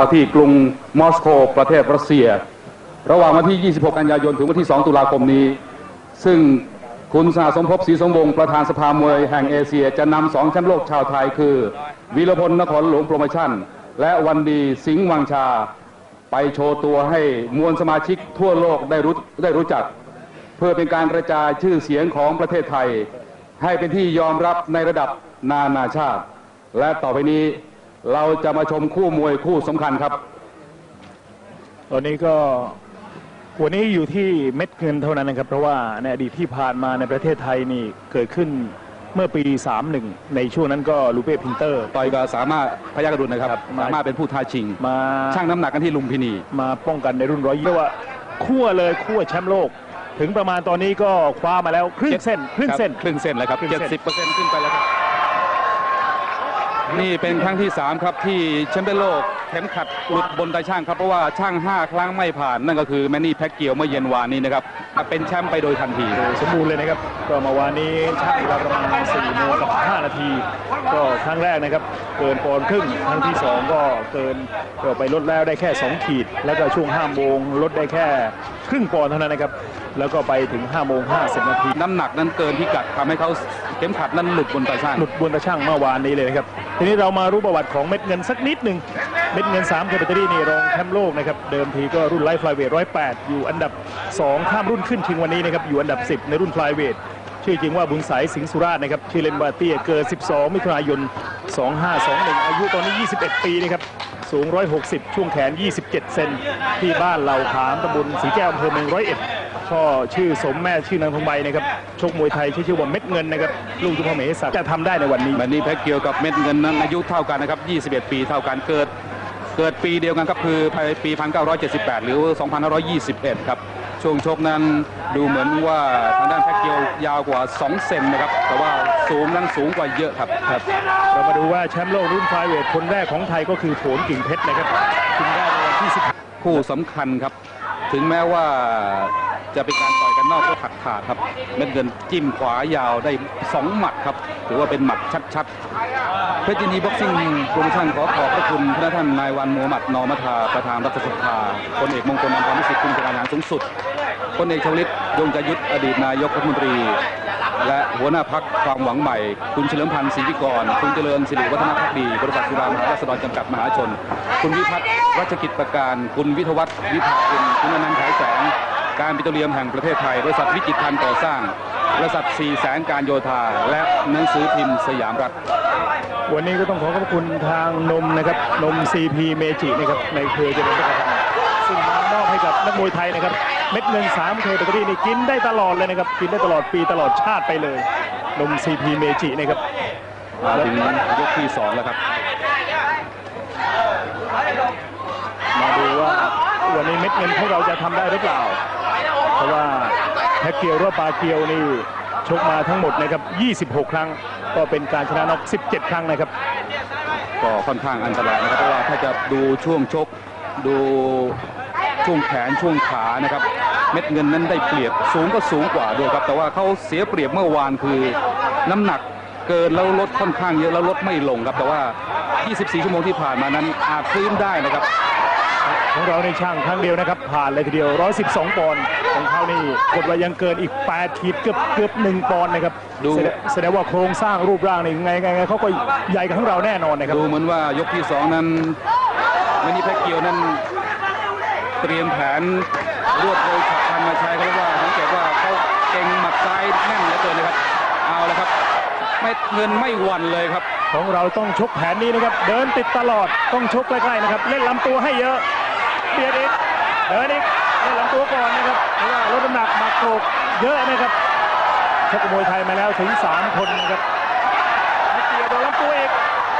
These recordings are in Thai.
ที่กรุงมอสโกประเทศรัสเซีย ระหว่างวันที่ 26 กันยายน ถึงวันที่ 2 ตุลาคมนี้ ซึ่งคุณสหสมภพศรีสมวงศ์ประธานสภามวยแห่งเอเชีย จะนำสองแชมป์โลกชาวไทยคือ วีรพลนครหลวงโปรโมชั่น และวันดีสิงห์วังชา ไปโชว์ตัวให้มวลสมาชิกทั่วโลกได้รู้ได้รู้จัก เพื่อเป็นการกระจายชื่อเสียงของประเทศไทย ให้เป็นที่ยอมรับในระดับนานาชาติ และต่อไปนี้ เราจะมาชมคู่มวยคู่สำคัญครับ ตอนนี้ก็วันนี้อยู่ที่เม็ดเงินเท่านั้นนะครับ เพราะว่าในอดีตที่ผ่านมาในประเทศไทยนี่เกิดขึ้นเมื่อปี 31 ในช่วงนั้นก็ลูเป้พินเตอร์ ต่อยกับสามารถพยักรุณนะครับครับมาสามารถเป็นผู้ท้าชิง มาช่างน้ำหนักกันที่ลุมพินี มาป้องกันในรุ่นร้อยยี่ว่าคั่วเลยคั่วแชมป์โลก ถึงประมาณตอนนี้ก็คว้ามาแล้วครึ่งเส้น ครึ่งเส้น ครึ่งเส้นแล้วครับครึ่งเส้นเจ็ดสิบเปอร์เซ็นต์ขึ้นไปแล้วครับ นี่เป็นครั้งที่ 3 ครับที่แชมเปี้ยนโลก เข็มขัดหลุดบนตาช่างครับเพราะว่าช่าง 5 ครั้งไม่ผ่านนั่นก็คือแมนนี่แพ็กเกียวเมื่อเย็นวานนี้นะครับเป็นแชมป์ไปโดยทันทีสมบูรณ์เลยนะครับก็เมื่อวานนี้ช่างเวลาประมาณ4โมงกับ5นาที ก็ครั้งแรกนะครับเกินปอนด์ครึ่งครั้งที่ 2 ก็เกินก็ไปลดแล้วได้แค่ 2 ขีด แล้วก็ช่วง5โมงลดได้แค่ครึ่งปอนด์เท่านั้นนะครับแล้วก็ไปถึง5โมง50นาทีน้ำหนักนั้นเกินพิกัดทำให้เขาเข็มขัดนั้นหลุดบนตาช่างหลุดบนตะช่างเมื่อวานนี้เลยนะครับทีนี้เรามารู้ประวัติของเม็ดเงินสักนิดหนึ่ง เม็ดเงิน3เคแบตเตอรี่นี่รองแชมป์โลกนะครับเดิมทีก็รุ่นไลฟ์ฟลายเวท108อยู่อันดับ 2 ข้ามรุ่นขึ้นชิงวันนี้นะครับอยู่อันดับ 10 ในรุ่นฟลายเวทชื่อจริงว่าบุญสายสิงห์สุราชนะครับชื่อเล่นว่าเตี้ยเกิด 12 มิถุนายน 2521 อายุตอนนี้ 21 ปีนะครับสูง 160 ช่วงแขน 27 เซนที่บ้านเหล่าขามตำบลสีแก้วอำเภอเมืองร้อยเอ็ดพ่อชื่อสมแม่ชื่อนางทองใบนะครับชกมวยไทยชื่อว่าเม็ดเงินนะครับลูกจุพมเหศักดิ์จะทำได้ในวันนี้แมนนี่แพ็กเกียวกับเม็ดเงินนั้นอายุเท่ากันนะครับ 21 ปีเท่ากันเกิด เกิดปีเดียวกันครับคือภายในปี 1978 หรือ 2521 ครับ ช่วงชกนั้นดูเหมือนว่าทางด้านแพ็กเกียวยาวกว่า 2 เซนนะครับ แต่ว่าสูงนั้นสูงกว่าเยอะครับครับ เรามาดูว่าแชมป์โลกรุ่นฟลายเวทคนแรกของไทยก็คือโผน กิ่งเพชรนะครับชิงได้ในวันที่10คู่สำคัญครับ ถึงแม้ว่า จะเป็นการต่อยกันนอกก็ขัดขาดครับเม็ดเงินจิ้มขวายาวได้ 2 หมัดครับถือว่าเป็นหมัดชัดๆ เพชรยินดีบ็อกซิ่งโปรโมชั่นขอขอบพระคุณพณฯ ท่านนายวันมูหะมัดนอร์ มะทาประธานรัฐสภาพลเอกมงคลอัมพรพิสิฏฐ์ ผู้บัญชาการทหารสูงสุดพลเอกชวลิตยงจยุทธอดีตนายกรัฐมนตรี และหัวหน้าพักความหวังใหม่ คุณเฉลิมพันธ์ศรีวิกร คุณเจริญสิริวัฒนพักดีบริษัทสุรามหาราษฎรจำกัดมหาชน คุณวิพัฒน์รัชกิจประการ คุณวิทวัฒน์วิภาคุณคุณนันต์ฉายแสง การปิโตรเลียมแห่งประเทศไทย บริษัทวิจิตรพันธ์ก่อสร้าง บริษัทสีแสงการโยธา และหนังสือพิมพ์สยามรัฐ วันนี้ก็ต้องขอขอบคุณทางนมนะครับ นม CP เมจินะครับในเครือเจริญพัฒนาซึ่งมามอบให้กับนักมวยไทยนะครับ เม็ดเงิน3เคแบตเตอรี่นี่กินได้ตลอดเลยนะครับ กินได้ตลอดปีตลอดชาติไปเลย นม CP เมจินะครับมาถึงยกที่สองแล้วครับ มาดูว่าวันนี้เม็ดเงินของเราจะทำได้หรือเปล่า เพราะว่าแพ็กเกียวหรือว่าปาเกียวนี่ชกมาทั้งหมดนะครับ 26 ครั้ง ก็เป็นการชนะน็อก 17 ครั้งนะครับ ก็ค่อนข้างอันตรายนะครับเพราะว่าถ้าจะดูช่วงชกดูช่วงแขนช่วงขานะครับ เม็ดเงินนั้นได้เปรียบสูงก็สูงกว่าด้วยครับ แต่ว่าเขาเสียเปรียบเมื่อวานคือน้ำหนักเกินแล้วลดค่อนข้างเยอะแล้วลดไม่ลงครับ แต่ว่า 24 ชั่วโมงที่ผ่านมานั้นอาจฟื้นได้นะครับ ของเราในช่างครั้งเดียวนะครับ ผ่านเลยทีเดียว 112 ปอนด์ของเขานี่กดว่ายังเกินอีก 8 ขีดเกือบเกือบ1ปอนด์นะครับดู แสดงแสดงว่าโครงสร้างรูปร่างนี่ไงไงไงเขาก็ใหญ่กว่าของเราแน่นอนนะครับ ดูเหมือนว่ายกที่สองนั้นมินิแพ็กเกียวนั้น เตรียมแผนรวดเร็วฉับพลันมาใช้เขาเรียกว่าสังเกตว่าเขาเก่งหมัดซ้ายแน่นเหลือเกินนะครับ เอาละครับ ไม่เงินไม่หวั่นเลยครับ ของเราต้องชกแผนนี้นะครับ เดินติดตลอดต้องชกใกล้ๆนะครับ เล่นลำตัวให้เยอะเบียดอีกเดินอีกเล่นลำตัวก่อนนะครับเพราะว่าลดน้ำหนักหมักโกรกเยอะนะครับชกกับมวยไทยมาแล้วถึง 3 คนนะครับเกียร์โดนลำตัวอีก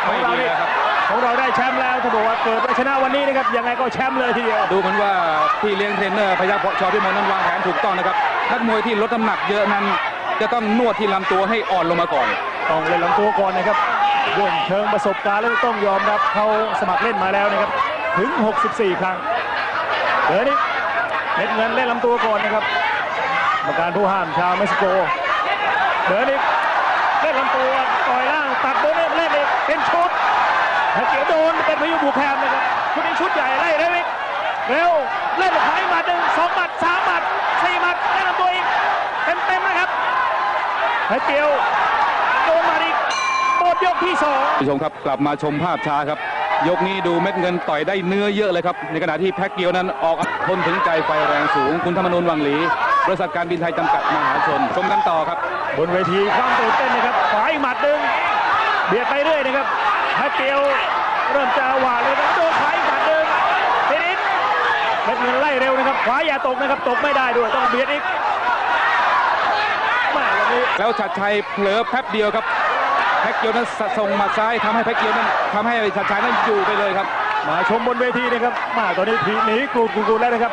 ของเราไม่ดีเนี่ยนะครับของเราได้แชมป์แล้วถ้าบอกว่าเกิดมาชนะวันนี้นะครับยังไงก็แชมป์เลยทีเดียวดูเหมือนว่าพี่เลี้ยงเทรนเนอร์พยัคฆ์ชอพิมลนั้นวางแผนถูกต้องนะครับนักมวยที่ลดน้ำหนักเยอะนั้น จะต้องนวดที่ลำตัวให้อ่อนลงมาก่อนต้องเล่นลำตัวก่อนนะครับ เรื่องเชิงประสบการณ์แล้วต้องยอมรับเขาสมัครเล่นมาแล้วนะครับ ถึง 64 ครั้งเดี๋ยวนี้เม็ดเงินเล่นลำตัวก่อนนะครับกรรมการผู้ห้ามชาวเม็กซิโกเดี๋ยวนี้เล่นลำตัวต่อยล่างตัดโบนเล่นอีกเป็นชุดแพ็กเกียวโดนเป็นพายุบุกแคมนะครับชุดนี้ชุดใหญ่ไล่เร็วอีกเร็วเล่นขายหมัดหนึ่งสองหมัดสามหมัดสี่หมัดแนะนลำตัวอีกเต็มเต็มนะครับแพ็กเกียวโดนมาอีก ยกที่สองผู้ชมครับกลับมาชมภาพช้าครับ ยกนี้ดูเม็ดเงินต่อยได้เนื้อเยอะเลยครับ ในขณะที่แพ็กเกียวนั้นออกทนถึงใจไฟแรงสูง คุณธรรมนูญวังหลีบริษัทการบินไทยจำกัดมหาชน ชมกันต่อครับ บนเวทีความตื่นเต้นนะครับขวาอีกหมัดหนึ่งเบียดไปเรื่อยนะครับแพ็กเกียวเริ่มจะหวาดเลยนะโดนขวาอีกหมัดหนึ่งทีนี้เม็ดเงินไล่เร็วนะครับ ขวาอย่าตกนะครับตกไม่ได้ด้วยต้องเบียดอีกแม่วันนี้แล้วชัดชัยเผลอแป๊บเดียวครับ แพ็กเกียวนั้นส่งมาซ้ายทำให้แพ็กเกียวนั้นทำให้ชัดชัยนั้นอยู่ไปเลยครับ มาชมบนเวทีนะครับมาตอนนี้ทีหนีกรูดกรูดแล้วนะครับ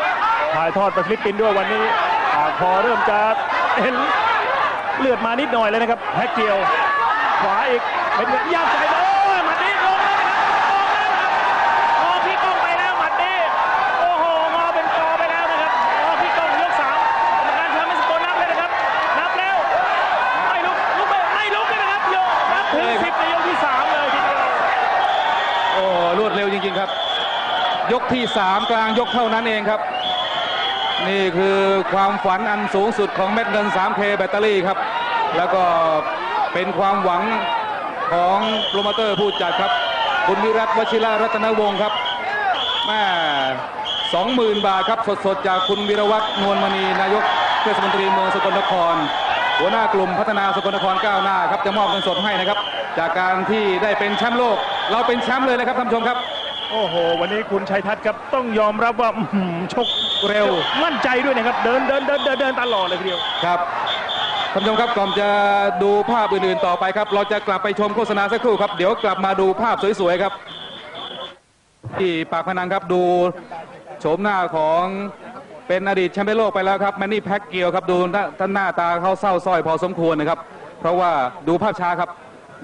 ถ่ายทอดไปฟิลิปปินส์ด้วยวันนี้ปากคอเริ่มจะเห็นเลือดมานิดหน่อยแล้วนะครับแพ็กเกียว ขวาอีกเป็นเงินย่างใจ ยกที่ 3 กลางยกเท่านั้นเองครับ นี่คือความฝันอันสูงสุดของเม็ดเงิน 3K แบตเตอรี่ครับ แล้วก็เป็นความหวังของโปรโมเตอร์ผู้จัดครับ คุณวิรัตวชิระรัตนวงศ์ครับแม่สองหมื่นบาทครับสดๆ จากคุณวิรวัฒน์นวลมณีนายกเทศมนตรีเมืองสกลนคร หัวหน้ากลุ่มพัฒนาสกลนครก้าวหน้าครับจะมอบเงินสดให้นะครับ จากการที่ได้เป็นแชมป์โลก เราเป็นแชมป์เลยนะครับท่านผู้ชมครับ โอ้โห วันนี้คุณชัยทัศน์ครับต้องยอมรับว่าอื้อหือชกเร็ว มั่นใจด้วยนะครับ เดินเดินเดินเดินเดินตลอดเลยทีเดียวครับท่านผู้ชมครับก่อนจะดูภาพอื่นๆต่อไปครับ เราจะกลับไปชมโฆษณาสักครู่ครับ เดี๋ยวกลับมาดูภาพสวยๆครับ ที่ปากพนังครับดูโฉมหน้าของเป็นอดีตแชมป์โลกไปแล้วครับแมนนี่แพ็กเกียวครับดูหน้าท่านหน้าตาเขาเศร้าสร้อยพอสมควรนะครับ เพราะว่าดูภาพช้าครับ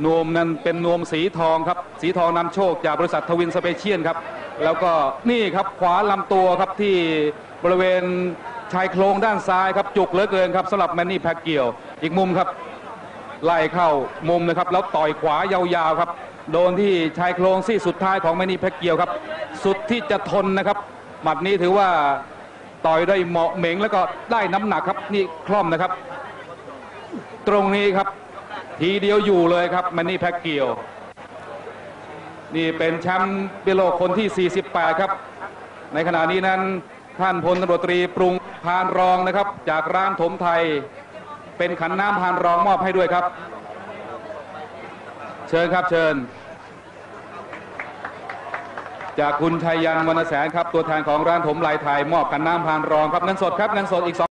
นวมนั้นเป็นนวมสีทองครับ สีทองนำโชคจากบริษัททวินสเปเชียลครับ แล้วก็นี่ครับขวาลำตัวครับที่บริเวณชายโครงด้านซ้ายครับจุกเหลือเกินครับสำหรับแมนนี่แพ็กเกียว อีกมุมครับ ไล่เข้ามุมนะครับ แล้วต่อยขวายาวๆครับ โดนที่ชายโครงซี่สุดท้ายของแมนนี่แพ็กเกียวครับ สุดที่จะทนนะครับ หมัดนี้ถือว่าต่อยได้เหมาะเหม็งแล้วก็ได้น้ำหนักครับนี่คล่อมนะครับ ตรงนี้ครับ ทีเดียวอยู่เลยครับแมนนี่แพ็กเกียว นี่เป็นแชมป์เปโลกคนที่ 48 ครับ ในขณะนี้นั้นท่านพลตำรวจตรีปรุงพานรองนะครับ จากร้านถมไทย เป็นขันน้ำพานรองมอบให้ด้วยครับ เชิญครับเชิญ จากคุณชัยยันวรรณแสนครับ ตัวแทนของร้านถมลายไทย มอบขันน้ำพานรองครับเงินสดครับเงินสดอีก